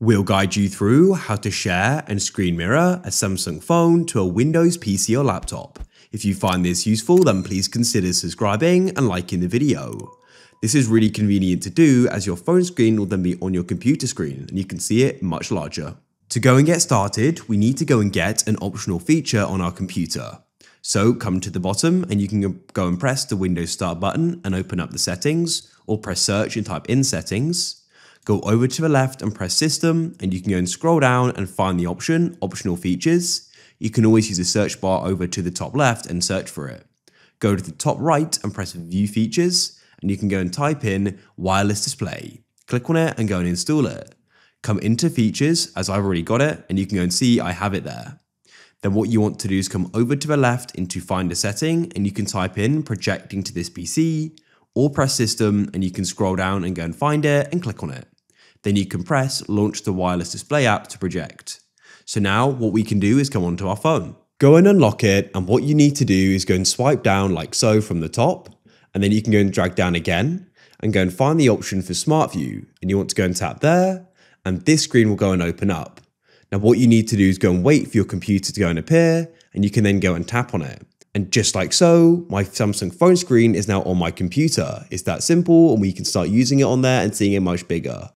We'll guide you through how to share and screen mirror a Samsung phone to a Windows PC or laptop. If you find this useful, then please consider subscribing and liking the video. This is really convenient to do as your phone screen will then be on your computer screen and you can see it much larger. To go and get started, we need to go and get an optional feature on our computer. So come to the bottom and you can go and press the Windows Start button and open up the settings or press search and type in settings go over to the left and press system and you can go and scroll down and find the option optional features. You can always use the search bar over to the top left and search for it. Go to the top right and press view features and you can go and type in wireless display. Click on it and go and install it. Come into features as I've already got it and you can go and see I have it there. Then what you want to do is come over to the left into find a setting and you can type in projecting to this PC or press system and you can scroll down and go and find it and click on it. Then you can press launch the wireless display app to project. So now what we can do is come onto our phone. Go and unlock it and what you need to do is go and swipe down like so from the top and then you can go and drag down again and go and find the option for smart view and you want to go and tap there and this screen will go and open up. Now what you need to do is go and wait for your computer to go and appear and you can then go and tap on it. And just like so, my Samsung phone screen is now on my computer. It's that simple and we can start using it on there and seeing it much bigger.